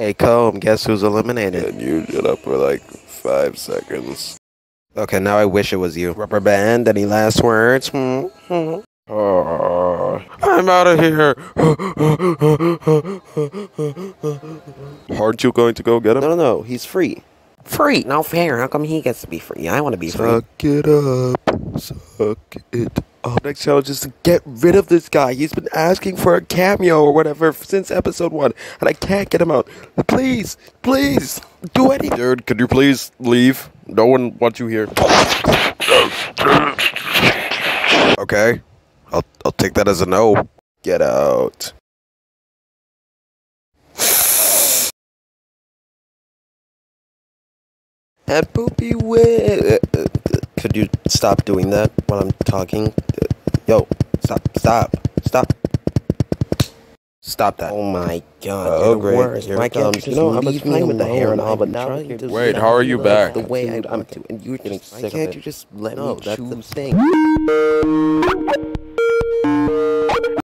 Hey, Comb, guess who's eliminated? And you shut up for like five seconds. Okay, now I wish it was you. Rubber band, any last words? Hmm? Hmm? Oh, I'm out of here. Aren't you going to go get him? No, no, no, he's free. Free? No fair. How come he gets to be free? I want to be free. Suck it up. Suck it up. Next challenge is to get rid of this guy. He's been asking for a cameo or whatever since episode one, and I can't get him out. Please, please, do anything. Dude, could you please leave? No one wants you here. Okay. I'll, I'll take that as a no. Get out. A poopy way. Could you stop doing that while I'm talking? Yo, stop, stop, stop. Stop that. Oh my god. Oh, you're the great. worst. Here Why it comes. just You know, I was playing with the hair and all, but now you're just- Wait, how are you back? The way I I'm want to, and you're getting just. Why sick of can't you just let No, me choose? thing.